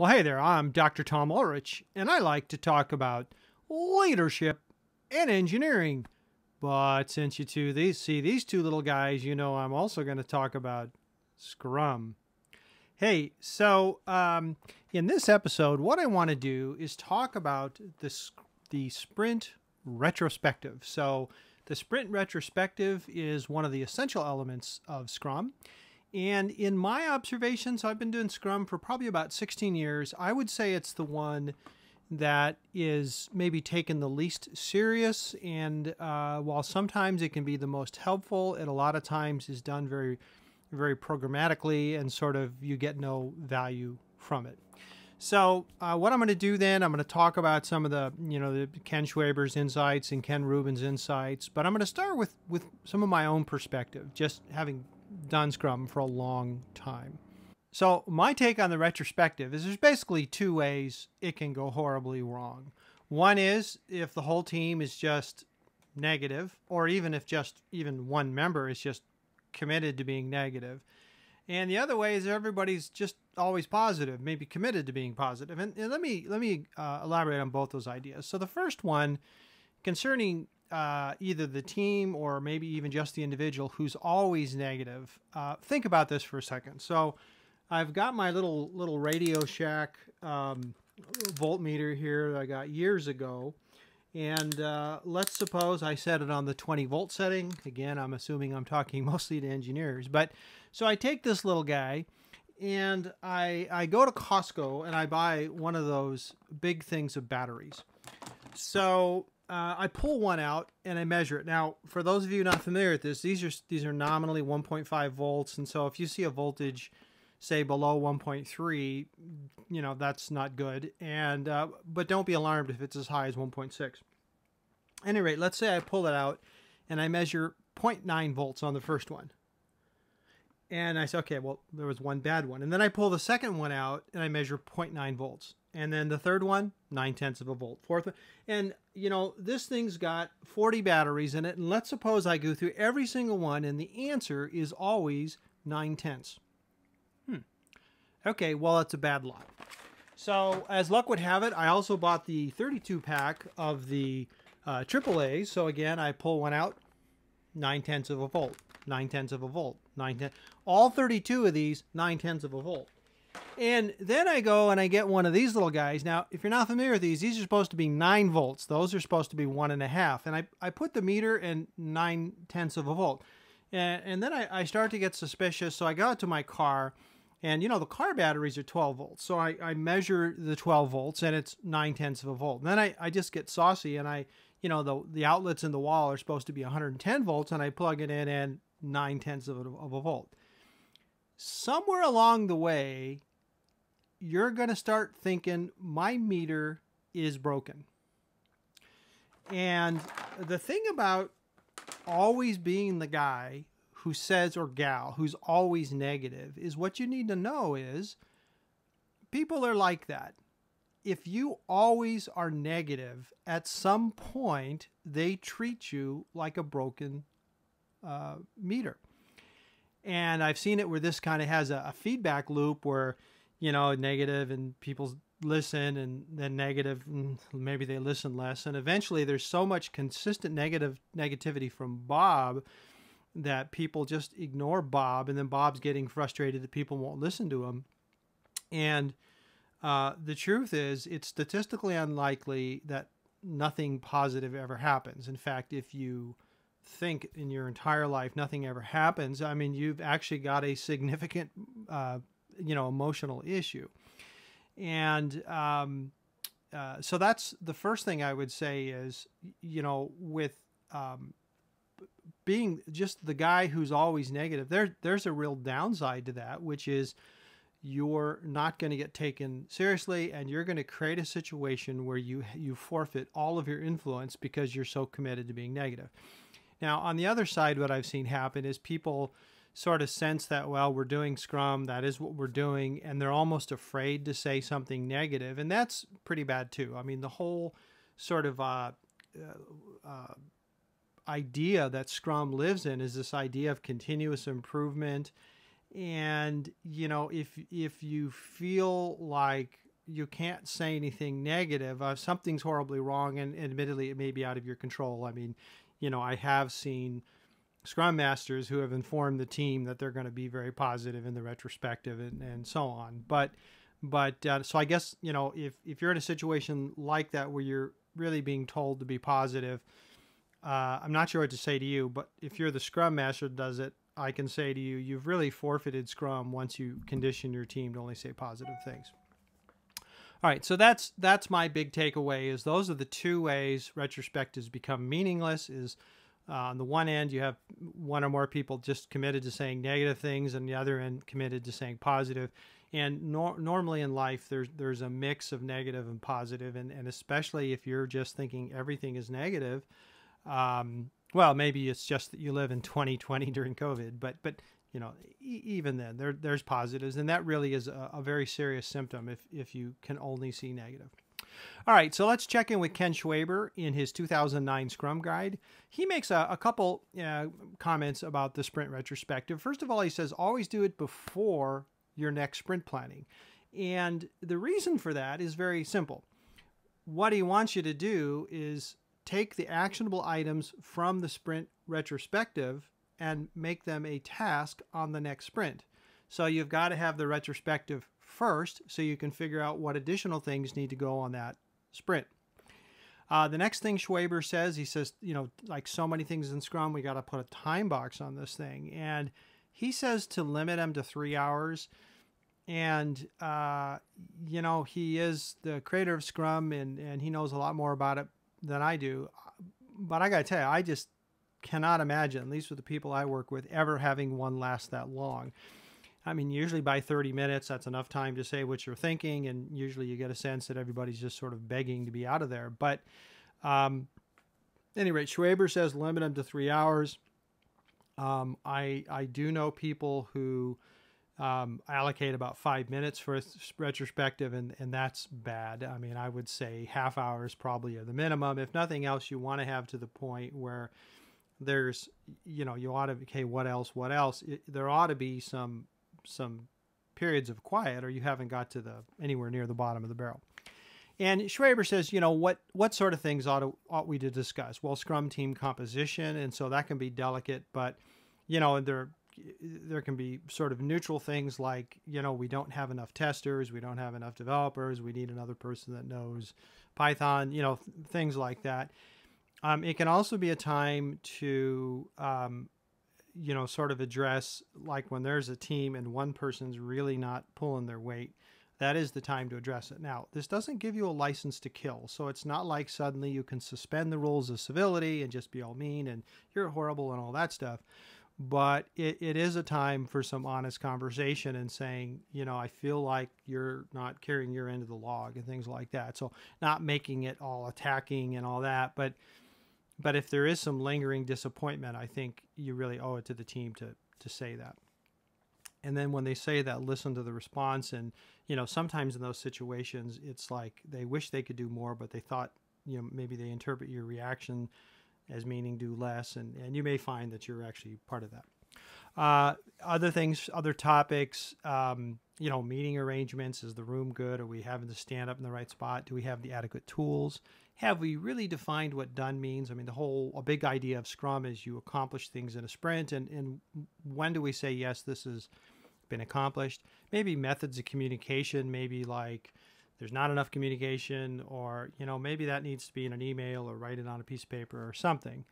Well, hey there, I'm Dr. Tom Ulrich, and I like to talk about leadership and engineering. But since you two these see these two little guys, you know I'm also going to talk about Scrum. Hey, so um, in this episode, what I want to do is talk about this the sprint retrospective. So the sprint retrospective is one of the essential elements of Scrum. And in my observations, I've been doing Scrum for probably about 16 years. I would say it's the one that is maybe taken the least serious. And uh, while sometimes it can be the most helpful, it a lot of times is done very, very programmatically and sort of you get no value from it. So uh, what I'm going to do then, I'm going to talk about some of the, you know, the Ken Schwaber's insights and Ken Rubin's insights, but I'm going to start with with some of my own perspective, just having done Scrum for a long time. So my take on the retrospective is there's basically two ways it can go horribly wrong. One is if the whole team is just negative, or even if just even one member is just committed to being negative. And the other way is everybody's just always positive, maybe committed to being positive. And, and let me let me uh, elaborate on both those ideas. So the first one, concerning uh, either the team or maybe even just the individual who's always negative. Uh, think about this for a second. So I've got my little little Radio Shack um, voltmeter here that I got years ago. And uh, let's suppose I set it on the 20 volt setting. Again, I'm assuming I'm talking mostly to engineers. But so I take this little guy and I, I go to Costco and I buy one of those big things of batteries. So uh, I pull one out and I measure it. Now, for those of you not familiar with this, these are these are nominally 1.5 volts, and so if you see a voltage, say below 1.3, you know that's not good. And uh, but don't be alarmed if it's as high as 1.6. Any rate, let's say I pull it out and I measure 0.9 volts on the first one. And I say, okay, well, there was one bad one. And then I pull the second one out and I measure 0.9 volts and then the third one nine tenths of a volt. Fourth and you know this thing's got 40 batteries in it and let's suppose i go through every single one and the answer is always nine tenths. Hmm. Okay well it's a bad lot so as luck would have it i also bought the 32 pack of the uh, aaa so again i pull one out nine tenths of a volt nine tenths of a volt nine tenths all 32 of these nine tenths of a volt and then I go and I get one of these little guys. Now, if you're not familiar with these, these are supposed to be nine volts. Those are supposed to be one and a half. And I, I put the meter in nine tenths of a volt. And, and then I, I start to get suspicious. So I go out to my car and you know, the car batteries are 12 volts. So I, I measure the 12 volts and it's nine tenths of a volt. And then I, I just get saucy and I, you know, the, the outlets in the wall are supposed to be 110 volts and I plug it in and nine tenths of a, of a volt. Somewhere along the way, you're going to start thinking, my meter is broken. And the thing about always being the guy who says, or gal, who's always negative, is what you need to know is people are like that. If you always are negative, at some point they treat you like a broken uh, meter. And I've seen it where this kind of has a, a feedback loop where you know, negative and people listen and then negative and maybe they listen less. And eventually there's so much consistent negative negativity from Bob that people just ignore Bob and then Bob's getting frustrated that people won't listen to him. And uh, the truth is it's statistically unlikely that nothing positive ever happens. In fact if you think in your entire life nothing ever happens. I mean you've actually got a significant uh, you know emotional issue. And um, uh, so that's the first thing i would say is you know with um, being just the guy who's always negative there there's a real downside to that which is you're not going to get taken seriously and you're going to create a situation where you you forfeit all of your influence because you're so committed to being negative now on the other side what i've seen happen is people sort of sense that well we're doing scrum that is what we're doing and they're almost afraid to say something negative and that's pretty bad too i mean the whole sort of uh, uh, uh, idea that scrum lives in is this idea of continuous improvement and you know if if you feel like you can't say anything negative. Uh, something's horribly wrong, and admittedly, it may be out of your control. I mean, you know, I have seen scrum masters who have informed the team that they're going to be very positive in the retrospective and, and so on. But but uh, so I guess you know if if you're in a situation like that where you're really being told to be positive, uh, I'm not sure what to say to you. But if you're the scrum master does it, I can say to you, you've really forfeited scrum once you condition your team to only say positive things. All right, so that's that's my big takeaway. Is those are the two ways retrospectives become meaningless. Is uh, on the one end, you have one or more people just committed to saying negative things, and the other end committed to saying positive. And nor- normally in life, there's there's a mix of negative and positive, and, and especially if you're just thinking everything is negative. Um, well, maybe it's just that you live in 2020 during COVID, but but you know e- even then there there's positives, and that really is a, a very serious symptom if if you can only see negative. All right, so let's check in with Ken Schwaber in his 2009 Scrum Guide. He makes a, a couple uh, comments about the sprint retrospective. First of all, he says always do it before your next sprint planning. And the reason for that is very simple. What he wants you to do is take the actionable items from the sprint retrospective and make them a task on the next sprint. So you've got to have the retrospective first so you can figure out what additional things need to go on that sprint. Uh, the next thing Schwaber says, he says, you know, like so many things in Scrum, we got to put a time box on this thing. And he says to limit them to three hours. And, uh, you know, he is the creator of Scrum and, and he knows a lot more about it than I do. But I got to tell you, I just cannot imagine, least with the people I work with, ever having one last that long. I mean, usually by 30 minutes, that's enough time to say what you're thinking, and usually you get a sense that everybody's just sort of begging to be out of there. But um, any rate, Schwaber says limit them to three hours. Um, I I do know people who um, allocate about five minutes for a retrospective, and and that's bad. I mean, I would say half hours probably are the minimum. If nothing else, you want to have to the point where there's you know you ought to okay what else what else it, there ought to be some some periods of quiet, or you haven't got to the anywhere near the bottom of the barrel. And Schwaber says, you know, what what sort of things ought to, ought we to discuss? Well, Scrum team composition, and so that can be delicate, but you know, there there can be sort of neutral things like, you know, we don't have enough testers, we don't have enough developers, we need another person that knows Python, you know, th- things like that. Um, it can also be a time to um, you know, sort of address like when there's a team and one person's really not pulling their weight, that is the time to address it. Now, this doesn't give you a license to kill, so it's not like suddenly you can suspend the rules of civility and just be all mean and you're horrible and all that stuff. But it, it is a time for some honest conversation and saying, you know, I feel like you're not carrying your end of the log and things like that. So, not making it all attacking and all that, but but if there is some lingering disappointment, I think you really owe it to the team to to say that. And then when they say that, listen to the response. And you know, sometimes in those situations, it's like they wish they could do more, but they thought you know maybe they interpret your reaction as meaning do less, and and you may find that you're actually part of that. Uh, other things, other topics, um, you know, meeting arrangements. Is the room good? Are we having to stand up in the right spot? Do we have the adequate tools? Have we really defined what done means? I mean, the whole, a big idea of Scrum is you accomplish things in a sprint. And, and when do we say, yes, this has been accomplished? Maybe methods of communication, maybe like there's not enough communication, or, you know, maybe that needs to be in an email or write it on a piece of paper or something.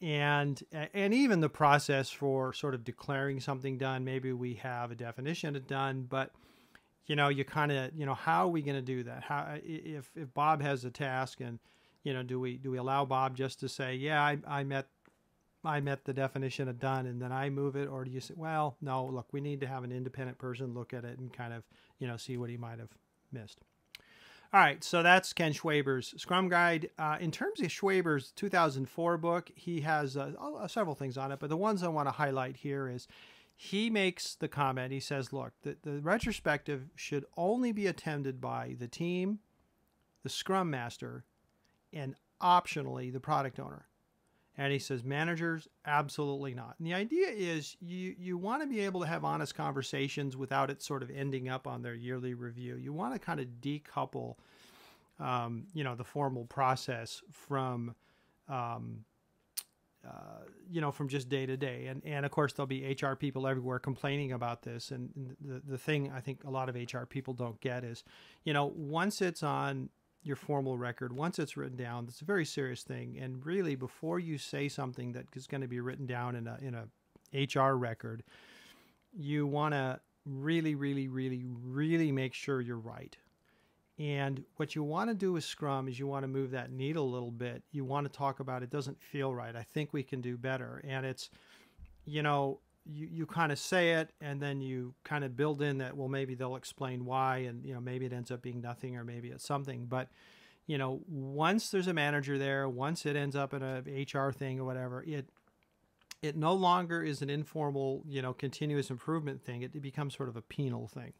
And, and even the process for sort of declaring something done, maybe we have a definition of done, but you know, you kind of, you know, how are we going to do that? How if if Bob has a task and you know, do we do we allow Bob just to say, yeah, I, I met I met the definition of done and then I move it, or do you say, well, no, look, we need to have an independent person look at it and kind of, you know, see what he might have missed. All right, so that's Ken Schwaber's Scrum Guide. Uh, in terms of Schwaber's 2004 book, he has uh, several things on it, but the ones I want to highlight here is he makes the comment he says look the, the retrospective should only be attended by the team the scrum master and optionally the product owner And he says, managers, absolutely not. And the idea is you, you want to be able to have honest conversations without it sort of ending up on their yearly review. You want to kind of decouple, um, you know, the formal process from, um, you know, from just day to day. And, and of course, there'll be HR people everywhere complaining about this. And the, the thing I think a lot of HR people don't get is, you know, once it's on your formal record, once it's written down, it's a very serious thing. And really, before you say something that is going to be written down in a, in a HR record, you want to really, really, really, really make sure you're right. And what you want to do with Scrum is you want to move that needle a little bit. You want to talk about it doesn't feel right. I think we can do better. And it's, you know, you, you kind of say it and then you kind of build in that, well, maybe they'll explain why. And, you know, maybe it ends up being nothing or maybe it's something. But, you know, once there's a manager there, once it ends up in a HR thing or whatever, it, it no longer is an informal, you know, continuous improvement thing. It, it becomes sort of a penal thing.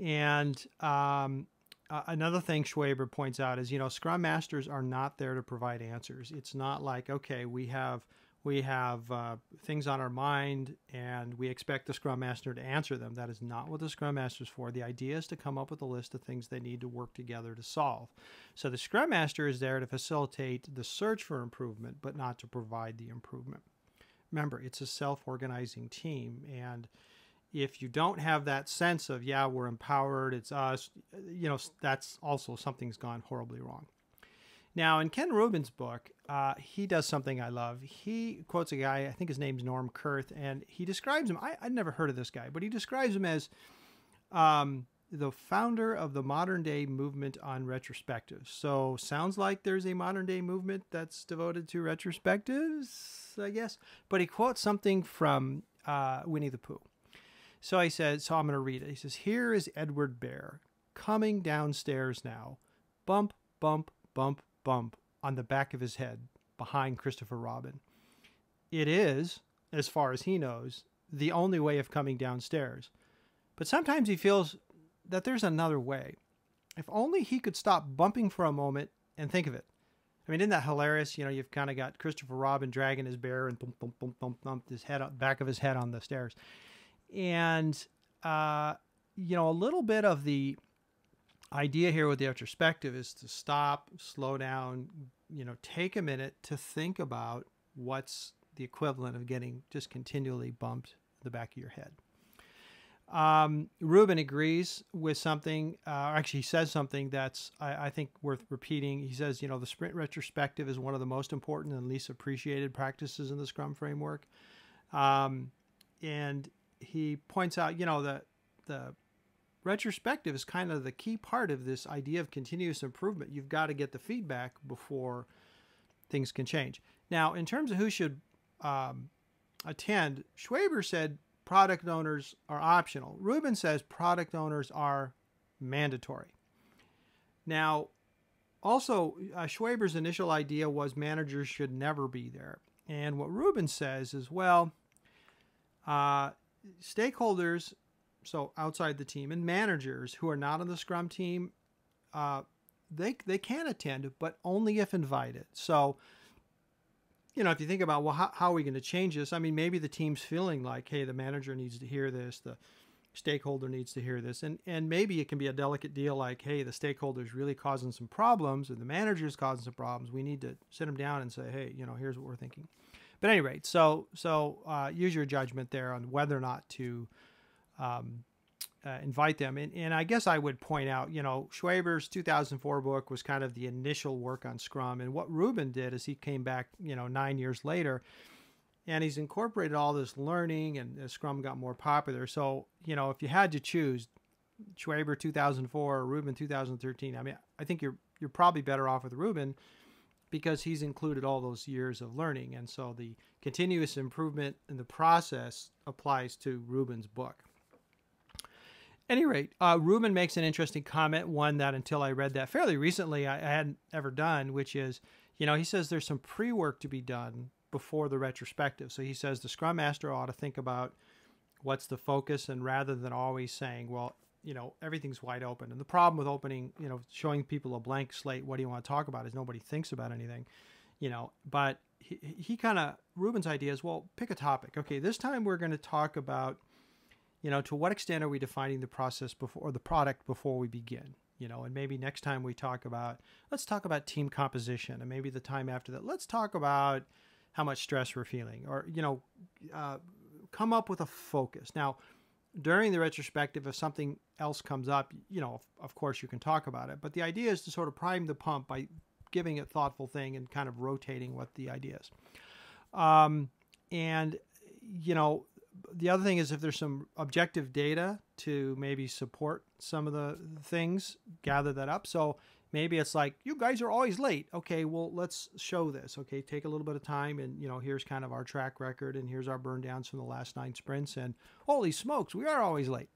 And, um, uh, another thing Schwaber points out is, you know, Scrum Masters are not there to provide answers. It's not like, okay, we have we have uh, things on our mind and we expect the Scrum Master to answer them. That is not what the Scrum Master is for. The idea is to come up with a list of things they need to work together to solve. So the Scrum Master is there to facilitate the search for improvement, but not to provide the improvement. Remember, it's a self-organizing team and if you don't have that sense of yeah we're empowered it's us you know that's also something's gone horribly wrong. Now in ken rubin's book uh, he does something i love. He quotes a guy i think his name's norm kerth and he describes him I, i'd never heard of this guy but he describes him as um, the founder of the modern day movement on retrospectives. So sounds like there's a modern day movement that's devoted to retrospectives i guess but he quotes something from uh, winnie the pooh so I said, so I'm going to read it. He says, Here is Edward Bear coming downstairs now, bump, bump, bump, bump on the back of his head behind Christopher Robin. It is, as far as he knows, the only way of coming downstairs. But sometimes he feels that there's another way. If only he could stop bumping for a moment and think of it. I mean, isn't that hilarious? You know, you've kind of got Christopher Robin dragging his bear and bump, bump, bump, bump, bump his head, back of his head on the stairs and uh, you know a little bit of the idea here with the retrospective is to stop slow down you know take a minute to think about what's the equivalent of getting just continually bumped the back of your head um, Rubin agrees with something. Uh, actually, he says something that's I, I, think worth repeating. He says, you know, the sprint retrospective is one of the most important and least appreciated practices in the Scrum framework. Um, and he points out, you know, that the retrospective is kind of the key part of this idea of continuous improvement. You've got to get the feedback before things can change. Now, in terms of who should um, attend, Schwaber said product owners are optional. Rubin says product owners are mandatory. Now, also, uh, Schwaber's initial idea was managers should never be there. And what Rubin says is, well, uh, stakeholders, so outside the team, and managers who are not on the Scrum team, uh, they they can attend, but only if invited. So, you know, if you think about well, how, how are we going to change this? I mean, maybe the team's feeling like, hey, the manager needs to hear this, the stakeholder needs to hear this, and and maybe it can be a delicate deal, like, hey, the stakeholder is really causing some problems, and the manager is causing some problems. We need to sit them down and say, hey, you know, here's what we're thinking. But any rate, so so uh, use your judgment there on whether or not to um, uh, invite them. And, and I guess I would point out, you know, Schwaber's 2004 book was kind of the initial work on Scrum, and what Rubin did is he came back, you know, nine years later, and he's incorporated all this learning, and Scrum got more popular. So you know, if you had to choose, Schwaber 2004 or Rubin 2013, I mean, I think you're you're probably better off with Rubin because he's included all those years of learning. And so the continuous improvement in the process applies to Rubin's book. At any rate, uh, Rubin makes an interesting comment, one that until I read that fairly recently, I, I hadn't ever done, which is, you know, he says there's some pre work to be done before the retrospective. So he says the Scrum Master ought to think about what's the focus and rather than always saying, well, you know everything's wide open and the problem with opening you know showing people a blank slate what do you want to talk about is nobody thinks about anything you know but he, he kind of Rubin's idea is well, pick a topic. Okay, this time we're going to talk about, you know, to what extent are we defining the process before or the product before we begin? You know, and maybe next time we talk about let's talk about team composition, and maybe the time after that let's talk about how much stress we're feeling, or you know, uh, come up with a focus. Now, during the retrospective, if something else comes up, you know, of, course you can talk about it. But the idea is to sort of prime the pump by giving it thoughtful thing and kind of rotating what the idea is. Um, and you know, the other thing is if there's some objective data to maybe support some of the things, gather that up. So maybe it's like you guys are always late. Okay, well let's show this. Okay, take a little bit of time, and you know here's kind of our track record, and here's our burn downs from the last nine sprints, and holy smokes, we are always late.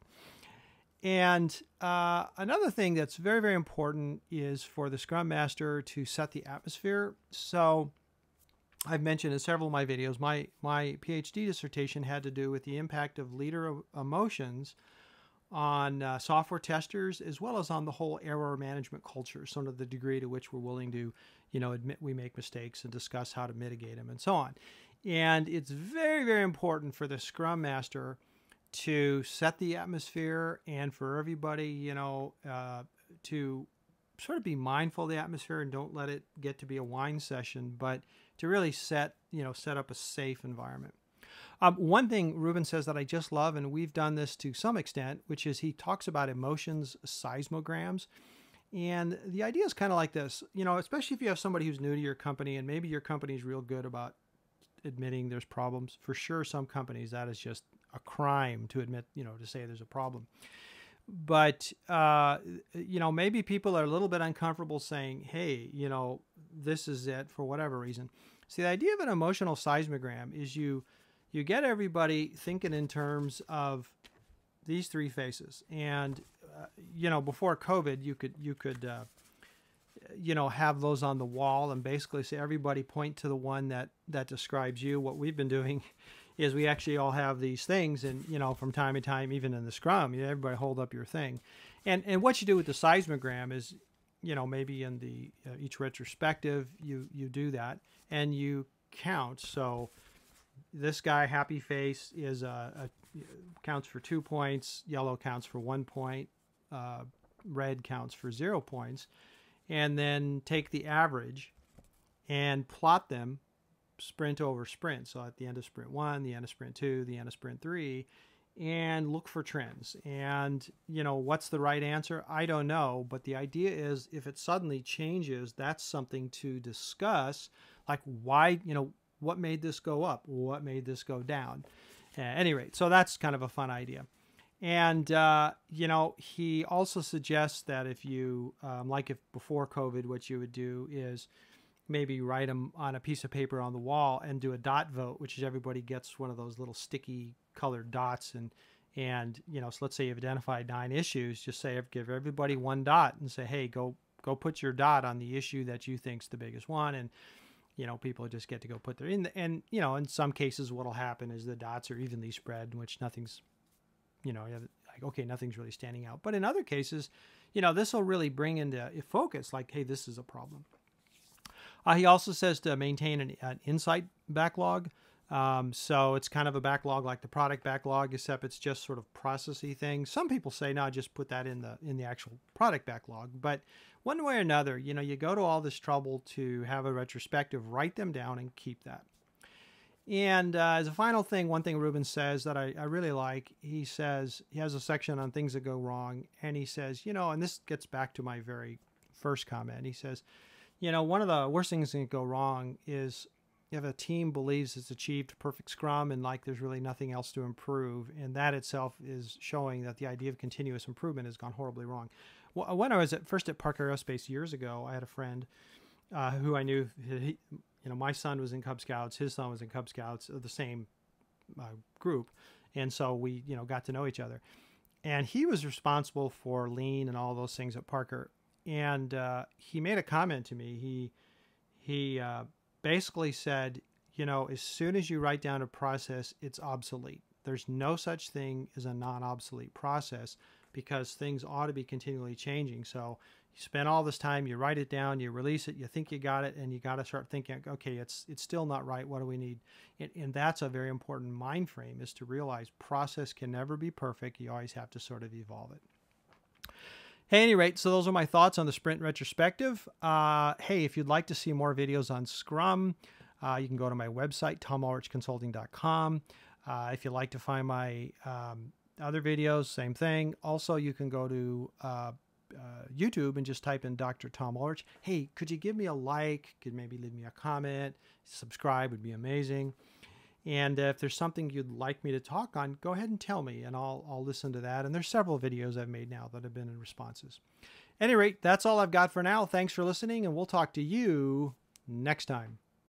And uh, another thing that's very, very important is for the Scrum Master to set the atmosphere. So I've mentioned in several of my videos, my, my PhD dissertation had to do with the impact of leader emotions on uh, software testers as well as on the whole error management culture, sort of the degree to which we're willing to, you know, admit we make mistakes and discuss how to mitigate them and so on. And it's very, very important for the Scrum Master to set the atmosphere and for everybody, you know, uh, to sort of be mindful of the atmosphere and don't let it get to be a whine session, but to really set, you know, set up a safe environment. Um, one thing Rubin says that I just love, and we've done this to some extent, which is he talks about emotions seismograms. And the idea is kind of like this, you know, especially if you have somebody who's new to your company and maybe your company is real good about admitting there's problems. For sure, some companies that is just a crime to admit, you know, to say there's a problem. But uh, you know, maybe people are a little bit uncomfortable saying, "Hey, you know, this is it" for whatever reason. See, the idea of an emotional seismogram is you you get everybody thinking in terms of these three faces, and uh, you know, before COVID, you could you could uh, you know have those on the wall and basically say everybody point to the one that that describes you. What we've been doing is we actually all have these things, and you know, from time to time, even in the scrum, you know, everybody hold up your thing, and and what you do with the seismogram is, you know, maybe in the uh, each retrospective, you you do that and you count. So this guy, happy face, is a, a counts for two points. Yellow counts for one point. Uh, red counts for zero points, and then take the average and plot them sprint over sprint. So at the end of sprint one, the end of sprint two, the end of sprint three, and look for trends. And, you know, what's the right answer? I don't know. But the idea is if it suddenly changes, that's something to discuss. Like, why, you know, what made this go up? What made this go down? At any rate, so that's kind of a fun idea. And, uh, you know, he also suggests that if you, um, like if before COVID, what you would do is, maybe write them on a piece of paper on the wall and do a dot vote, which is everybody gets one of those little sticky colored dots and and you know so let's say you've identified nine issues just say give everybody one dot and say hey go go put your dot on the issue that you think's the biggest one and you know people just get to go put their in the, and you know in some cases what'll happen is the dots are evenly spread which nothing's you know like okay nothing's really standing out but in other cases you know this will really bring into focus like hey this is a problem uh, he also says to maintain an, an insight backlog. Um, so it's kind of a backlog like the product backlog, except it's just sort of processy things. Some people say, no, just put that in the in the actual product backlog. But one way or another, you know, you go to all this trouble to have a retrospective, write them down and keep that. And uh, as a final thing, one thing Rubin says that I, I really like, he says he has a section on things that go wrong, and he says, you know, and this gets back to my very first comment. He says, you know, one of the worst things that can go wrong is if a team believes it's achieved perfect scrum and like there's really nothing else to improve, and that itself is showing that the idea of continuous improvement has gone horribly wrong. When I was at first at Parker Aerospace years ago, I had a friend uh, who I knew. He, you know, my son was in Cub Scouts, his son was in Cub Scouts, the same uh, group, and so we, you know, got to know each other. And he was responsible for lean and all those things at Parker and uh, he made a comment to me. He he uh, basically said, you know, as soon as you write down a process, it's obsolete. There's no such thing as a non-obsolete process. because things ought to be continually changing. So you spend all this time, you write it down, you release it, you think you got it, and you got to start thinking, okay, it's it's still not right. What do we need? And, and that's a very important mind frame is to realize process can never be perfect. You always have to sort of evolve it. At any rate, so those are my thoughts on the sprint retrospective. Uh, hey, if you'd like to see more videos on Scrum, uh, you can go to my website, tomulrichconsulting.com. Uh, if you'd like to find my um, other videos, same thing. Also, you can go to uh, uh, YouTube and just type in Dr. Tom Ulrich. Hey, could you give me a like? Could maybe leave me a comment? Subscribe would be amazing. And if there's something you'd like me to talk on, go ahead and tell me, and I'll, I'll listen to that. And there's several videos I've made now that have been in responses. At any rate, that's all I've got for now. Thanks for listening, and we'll talk to you next time.